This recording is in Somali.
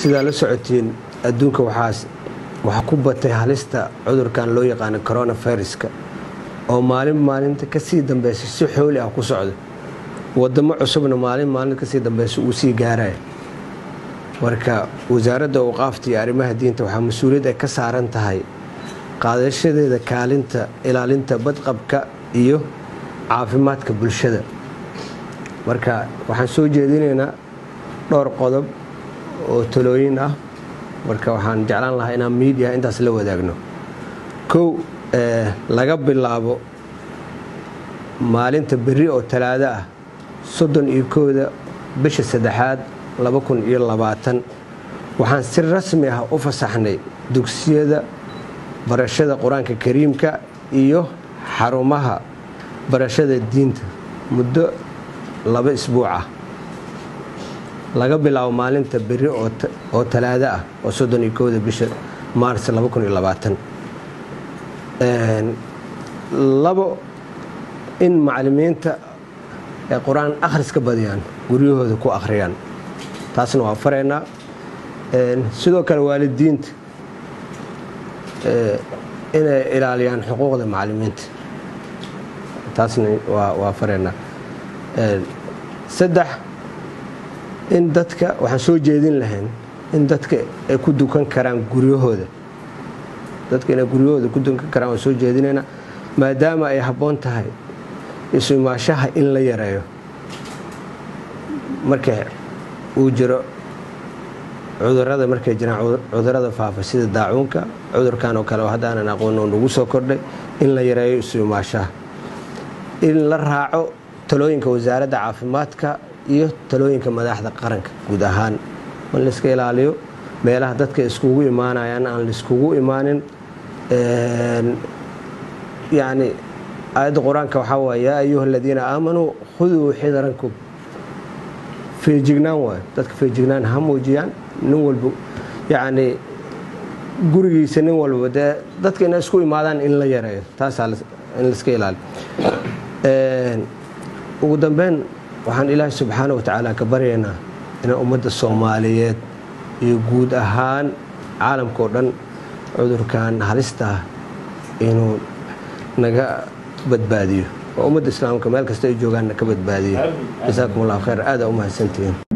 sidaa la socotiin adduunka waxaa ku batay halista cudurkan loo yaqaano coronaviruska oo maalin maalinta ka sii dambeysa si xooli ah ku socda wadamo cusubna maalin maalinta ka sii dambeysa uu sii gaaraya marka wasaaradda awqaafta iyo arrimaha diinta waxaa mas'uuliyad ay ka saaran tahay qaadashadeeda kaalinta ilaalinta badqabka iyo caafimaadka bulshada marka waxaan soo jeedinaynaa dhowr qodob oo talooyin ah. Marka waxaan jeclaan lahaa inaan miidiya intaas la wadaagno. Kow laga bilaabo maalinta berri oo talaado ah soddon iyo kooda bisha saddexaad laba kun iyo labaatan. Waxaan si rasmi ah u fasaxnay dugsiyada barashada qur'aanka kariimka iyo xarumaha barashada diinta. Muddo laba isbuuc ah. Laga bilaabo maalinta berri oo talaado ah oo soddon iyo kooda bisha maars labo in macalimiinta ay qur'aan akhris ka badiyaan guryahooda ku akhriyaan. Taasna waa faraynaa sidoo kale waalidiinta inay ilaaliyaan xuquuqda macalimiinta. Taasna waa faraynaa saddex in dadka waxaan soo jeedin lahayn in dadka ay ku dukan karaan guryahooda. Dadka inay guryahooda ku dukan karaan waan soo jeedinaynaa maadaama ay habboon tahay isu imaashaha in la yareeyo. Marka uu jiro cudurrada markay jiraan cudurrada faafa sida daacuunka cudurkan oo kale oo hadda aanan nagu soo kordhay in la yareeyo isu imaashaha. In la raaco talooyinka wasaaradda caafimaadka iyo talooyinka madaxda qaranka guud ahaan. In layska ilaaliyo? Meelaha dadka iskugu imaanayaan aan laiskugu imaanin yacni aayadda qur'aanka waxaa waay yaa ayuha aladiina aamanuu khuduu xidarankum. Feejignaan waay dadka feejignaan ha muujiyaan nin walba yacni gurigiisa nin walba dee dadka inay isku imaadaan in la yareeyo taasaa in laiska ilaaliyo ugu dambeyn waxaan ilaahay subxaana wa tacaala ka baryaynaa inaan ummadda soomaaliyeed iyo guud ahaan caalamka oo dhan cudurkan halista ah inuu naga badbaadiyo. Oo ummadda islaamka meel kasta ay joogaanna ka badbaadiyo. Jasaakum allahu khayr. Aada u mahadsantihiin